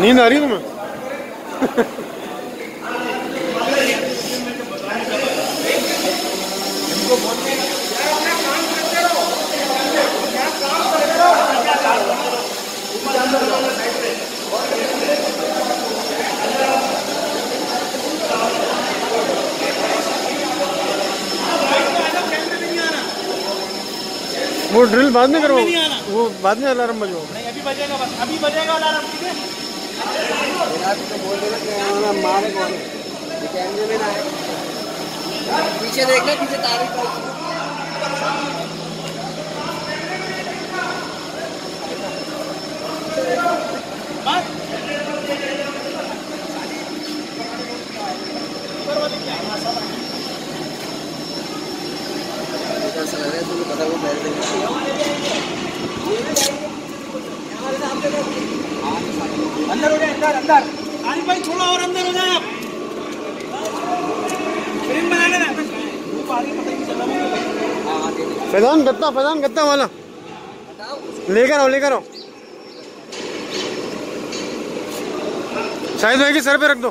نیند آ رہی تمہیں؟ کو بہت وہ ڈرل بعد میں کرو وہ بعد میں الارم بجو نہیں ابھی بجے پیچھے دیکھنا پیچھے تاریخ۔ اندر عارف بھائی تھوڑا اور اندر ہو جائے آپ فریم بنا لینا فیضان گتا فیضان گتا والا لے کر آؤ لے کر آؤ شاید بھائی کے سر پہ رکھ دو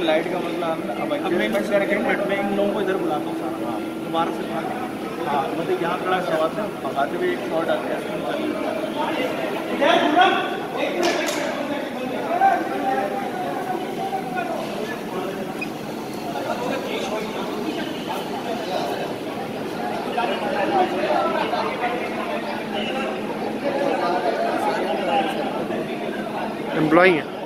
لائٹ کا مسئلہ اب میں میں ان لوگوں کو ادھر بلاتا ہوں سارا۔ ہاں۔ سے ہاں۔ مطلب یہاں کھڑا سوال ہے۔ پکاتے ہوئے ایک شاٹ آتے مطلب ہیں۔